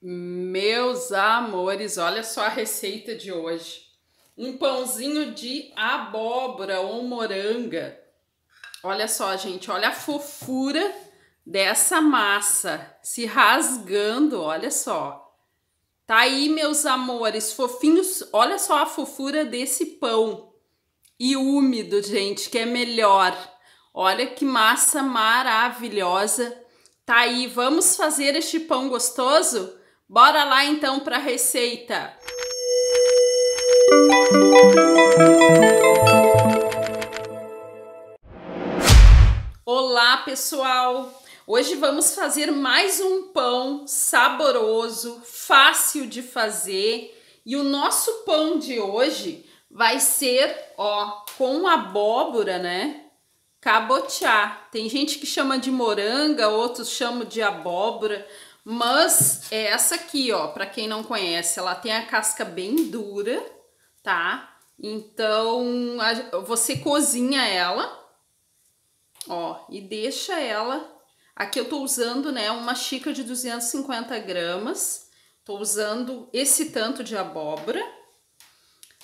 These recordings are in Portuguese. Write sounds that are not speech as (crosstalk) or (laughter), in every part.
Meus amores, olha só a receita de hoje. Um pãozinho de abóbora ou moranga. Olha só, gente, olha a fofura dessa massa se rasgando, olha só. Tá aí, meus amores, fofinhos. Olha só a fofura desse pão. E úmido, gente, que é melhor. Olha que massa maravilhosa. Tá aí, vamos fazer este pão gostoso? Bora lá então para a receita. Olá, pessoal. Hoje vamos fazer mais um pão saboroso, fácil de fazer. E o nosso pão de hoje vai ser, ó, com abóbora, né? Cabotiá. Tem gente que chama de moranga, outros chamam de abóbora. Mas essa aqui, ó, para quem não conhece, ela tem a casca bem dura, tá? Então, a, você cozinha ela, ó, e deixa ela. Aqui eu tô usando, né, uma xícara de 250 gramas. Tô usando esse tanto de abóbora.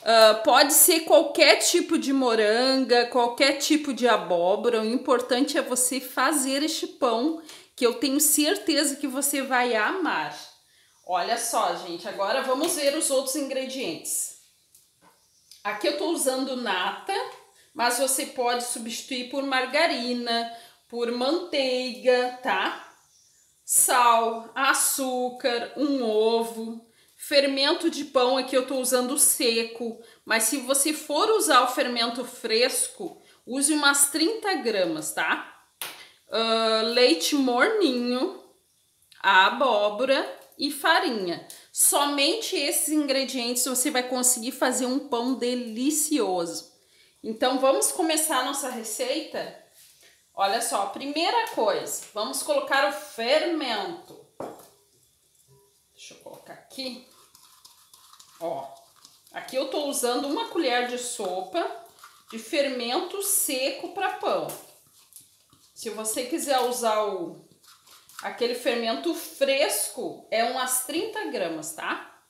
Uh, pode ser qualquer tipo de moranga, qualquer tipo de abóbora. O importante é você fazer este pão que eu tenho certeza que você vai amar. Olha só, gente, agora vamos ver os outros ingredientes. Aqui eu tô usando nata, mas você pode substituir por margarina, por manteiga, tá? Sal, açúcar, um ovo, fermento de pão aqui eu tô usando seco, mas se você for usar o fermento fresco, use umas 30 gramas, tá? Uh, leite morninho, a abóbora e farinha. Somente esses ingredientes você vai conseguir fazer um pão delicioso. Então vamos começar a nossa receita? Olha só, primeira coisa, vamos colocar o fermento. Deixa eu colocar aqui. Ó, aqui eu tô usando uma colher de sopa de fermento seco para pão. Se você quiser usar o aquele fermento fresco, é umas 30 gramas, tá?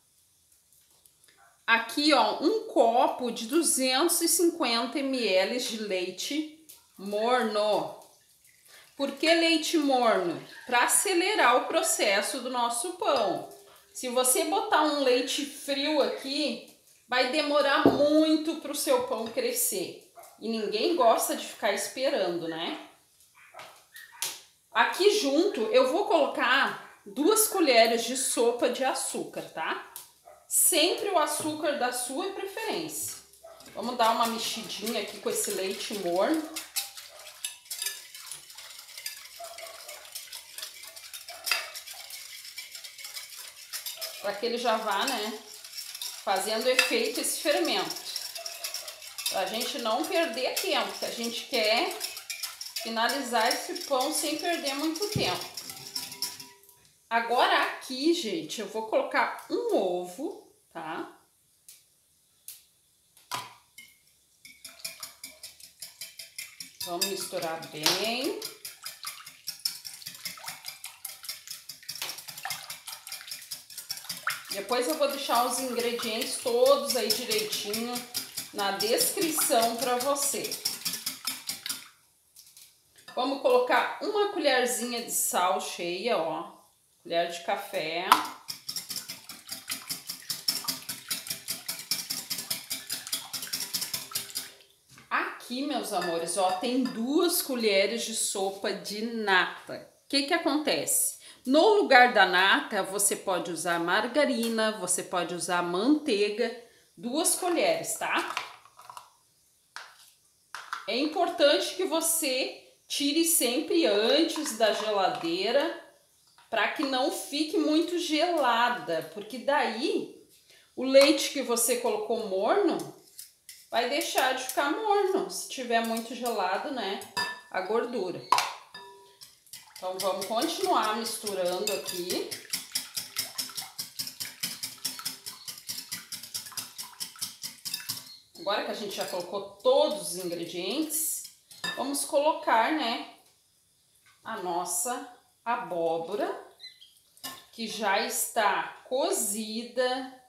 Aqui, ó, um copo de 250 ml de leite morno. Por que leite morno? Para acelerar o processo do nosso pão. Se você botar um leite frio aqui, vai demorar muito para o seu pão crescer. E ninguém gosta de ficar esperando, né? Aqui junto eu vou colocar duas colheres de sopa de açúcar, tá? Sempre o açúcar da sua preferência. Vamos dar uma mexidinha aqui com esse leite morno. Para que ele já vá, né, fazendo efeito esse fermento. Pra gente não perder tempo, que a gente quer finalizar esse pão sem perder muito tempo. Agora aqui, gente, eu vou colocar um ovo, tá? Vamos misturar bem. Depois eu vou deixar os ingredientes todos aí direitinho na descrição para você. Vamos colocar uma colherzinha de sal cheia, ó. Colher de café. Aqui, meus amores, ó, tem duas colheres de sopa de nata. O que que acontece? No lugar da nata, você pode usar margarina, você pode usar manteiga, duas colheres, tá? É importante que você Tire sempre antes da geladeira para que não fique muito gelada, porque daí o leite que você colocou morno vai deixar de ficar morno, se tiver muito gelado, né, a gordura. Então vamos continuar misturando aqui. Agora que a gente já colocou todos os ingredientes, Vamos colocar, né, a nossa abóbora. que já está cozida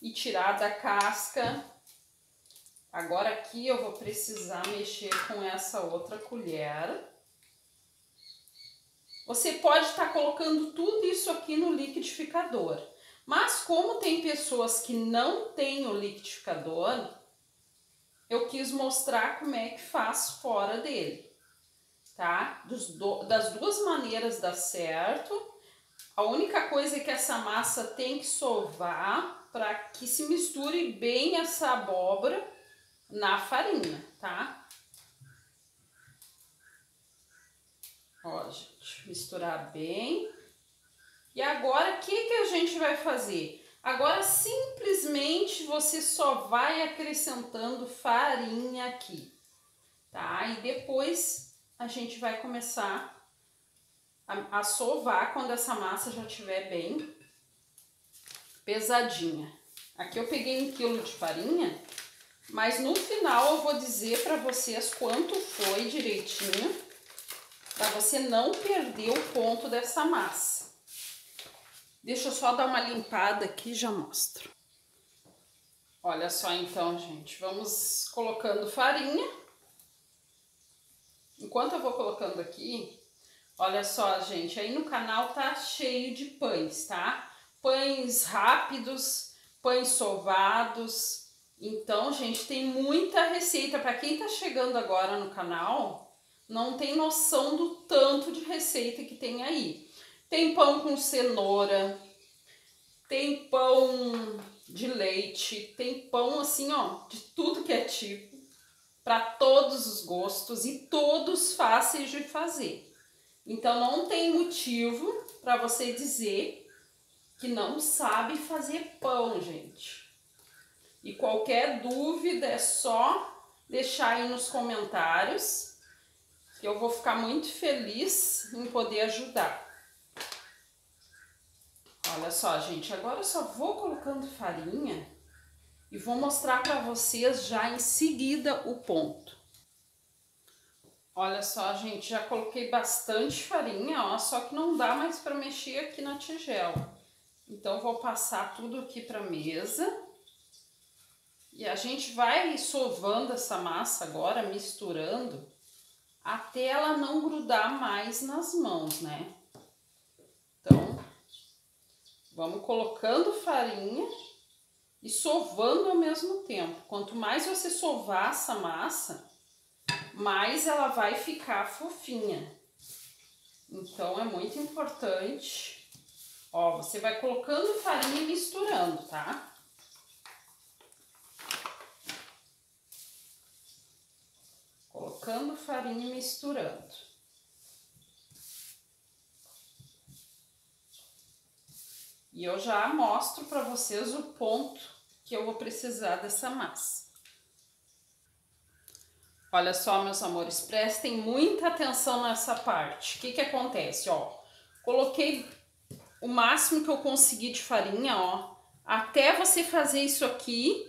e tirada a casca. Agora aqui eu vou precisar mexer com essa outra colher. Você pode estar tá colocando tudo isso aqui no liquidificador. Mas como tem pessoas que não têm o liquidificador, eu quis mostrar como é que faz fora dele, tá? Do, das duas maneiras dá certo. A única coisa é que essa massa tem que sovar para que se misture bem essa abóbora na farinha, tá? Ó, gente, misturar bem. E agora, o que, que a gente vai fazer? Agora, simplesmente, você só vai acrescentando farinha aqui, tá? E depois, a gente vai começar a, a sovar quando essa massa já estiver bem pesadinha. Aqui eu peguei um quilo de farinha, mas no final eu vou dizer para vocês quanto foi direitinho, para você não perder o ponto dessa massa. Deixa eu só dar uma limpada aqui e já mostro. Olha só então, gente, vamos colocando farinha. Enquanto eu vou colocando aqui, olha só, gente, aí no canal tá cheio de pães, tá? Pães rápidos, pães sovados. Então, gente, tem muita receita. Para quem tá chegando agora no canal, não tem noção do tanto de receita que tem aí. Tem pão com cenoura, tem pão de leite, tem pão assim, ó, de tudo que é tipo, para todos os gostos e todos fáceis de fazer. Então não tem motivo para você dizer que não sabe fazer pão, gente. E qualquer dúvida é só deixar aí nos comentários, que eu vou ficar muito feliz em poder ajudar. Olha só, gente, agora eu só vou colocando farinha e vou mostrar para vocês já em seguida o ponto. Olha só, gente, já coloquei bastante farinha, ó, só que não dá mais para mexer aqui na tigela. Então, vou passar tudo aqui para mesa. E a gente vai sovando essa massa agora, misturando, até ela não grudar mais nas mãos, né? Vamos colocando farinha e sovando ao mesmo tempo. Quanto mais você sovar essa massa, mais ela vai ficar fofinha. Então é muito importante. Ó, você vai colocando farinha e misturando, tá? Colocando farinha e misturando. E eu já mostro para vocês o ponto que eu vou precisar dessa massa. Olha só, meus amores, prestem muita atenção nessa parte. O que que acontece, ó? Coloquei o máximo que eu consegui de farinha, ó, até você fazer isso aqui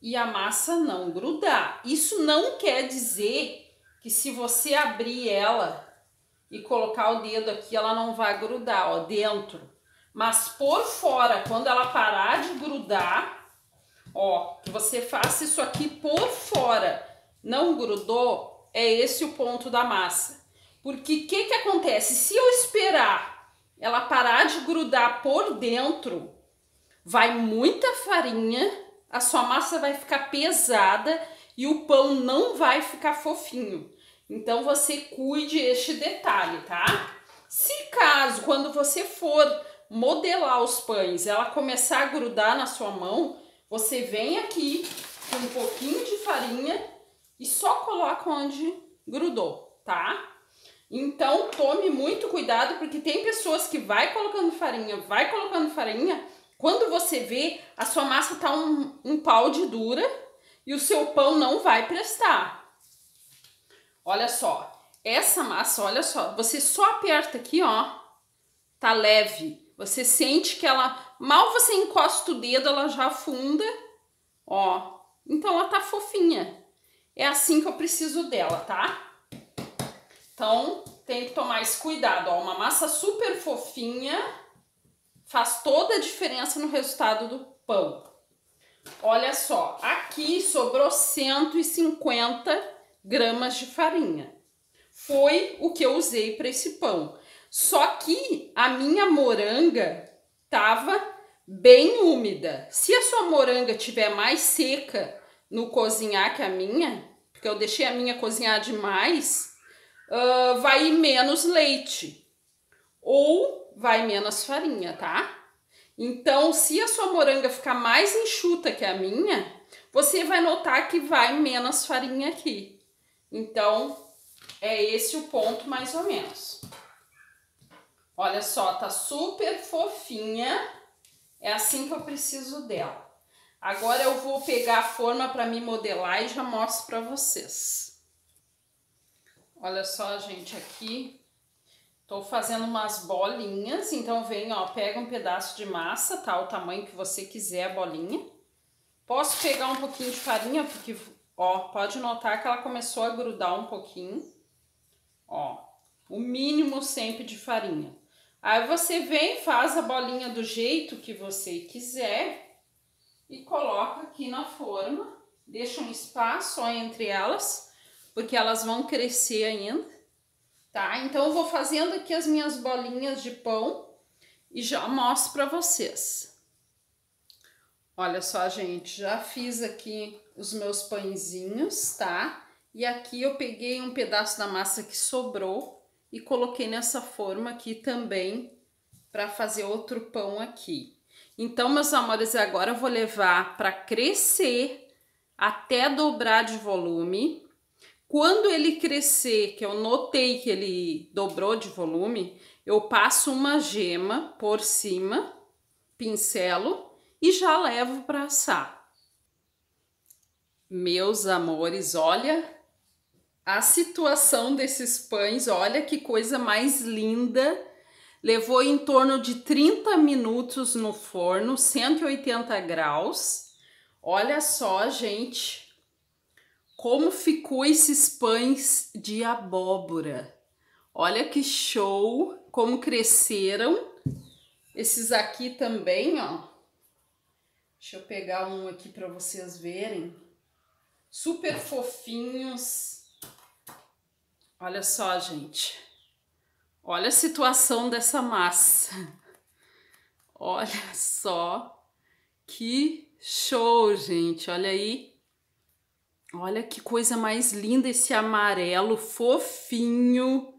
e a massa não grudar. Isso não quer dizer que se você abrir ela e colocar o dedo aqui, ela não vai grudar, ó, dentro. Mas por fora, quando ela parar de grudar, ó, que você faça isso aqui por fora, não grudou, é esse o ponto da massa. Porque o que que acontece? Se eu esperar ela parar de grudar por dentro, vai muita farinha, a sua massa vai ficar pesada e o pão não vai ficar fofinho. Então você cuide este detalhe, tá? Se caso, quando você for modelar os pães, ela começar a grudar na sua mão, você vem aqui com um pouquinho de farinha e só coloca onde grudou, tá? Então tome muito cuidado porque tem pessoas que vai colocando farinha, vai colocando farinha, quando você vê a sua massa tá um, um pau de dura e o seu pão não vai prestar. Olha só, essa massa, olha só, você só aperta aqui, ó, tá leve. Você sente que ela, mal você encosta o dedo, ela já afunda, ó. Então ela tá fofinha. É assim que eu preciso dela, tá? Então tem que tomar esse cuidado, ó. Uma massa super fofinha, faz toda a diferença no resultado do pão. Olha só, aqui sobrou 150 gramas de farinha. Foi o que eu usei para esse pão. Só que a minha moranga tava bem úmida. Se a sua moranga tiver mais seca no cozinhar que a minha, porque eu deixei a minha cozinhar demais, uh, vai menos leite ou vai menos farinha, tá? Então, se a sua moranga ficar mais enxuta que a minha, você vai notar que vai menos farinha aqui. Então, é esse o ponto mais ou menos. Olha só, tá super fofinha. É assim que eu preciso dela. Agora eu vou pegar a forma para me modelar e já mostro para vocês. Olha só, gente, aqui Tô fazendo umas bolinhas, então vem, ó, pega um pedaço de massa, tá? O tamanho que você quiser a bolinha. Posso pegar um pouquinho de farinha, porque, ó, pode notar que ela começou a grudar um pouquinho. Ó, o mínimo sempre de farinha. Aí você vem, faz a bolinha do jeito que você quiser e coloca aqui na forma. Deixa um espaço ó, entre elas, porque elas vão crescer ainda tá? Então eu vou fazendo aqui as minhas bolinhas de pão e já mostro para vocês. Olha só, gente, já fiz aqui os meus pãezinhos, tá? E aqui eu peguei um pedaço da massa que sobrou e coloquei nessa forma aqui também para fazer outro pão aqui. Então, meus amores, agora eu vou levar para crescer até dobrar de volume quando ele crescer, que eu notei que ele dobrou de volume, eu passo uma gema por cima, pincelo e já levo para assar. Meus amores, olha a situação desses pães, olha que coisa mais linda. Levou em torno de 30 minutos no forno, 180 graus. Olha só, gente, como ficou esses pães de abóbora. Olha que show, como cresceram. Esses aqui também, ó. Deixa eu pegar um aqui para vocês verem. Super fofinhos. Olha só, gente. Olha a situação dessa massa. (laughs) Olha só que show, gente. Olha aí. Olha que coisa mais linda esse amarelo fofinho.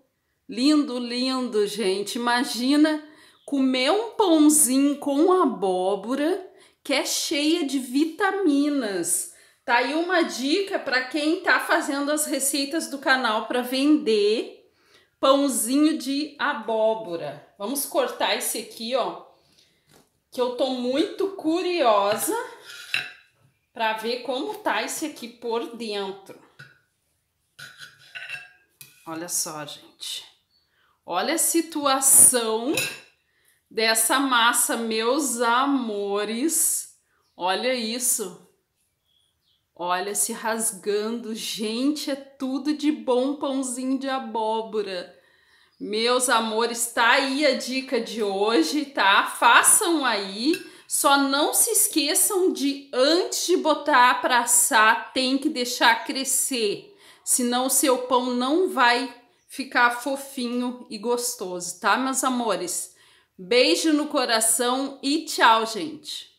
Lindo, lindo, gente. Imagina comer um pãozinho com abóbora que é cheia de vitaminas. Tá aí uma dica para quem tá fazendo as receitas do canal para vender pãozinho de abóbora. Vamos cortar esse aqui, ó, que eu tô muito curiosa para ver como tá esse aqui por dentro. Olha só, gente. Olha a situação dessa massa, meus amores. Olha isso. Olha se rasgando. Gente, é tudo de bom pãozinho de abóbora. Meus amores, tá aí a dica de hoje, tá? Façam aí só não se esqueçam de, antes de botar para assar, tem que deixar crescer, senão o seu pão não vai ficar fofinho e gostoso, tá, meus amores? Beijo no coração e tchau, gente!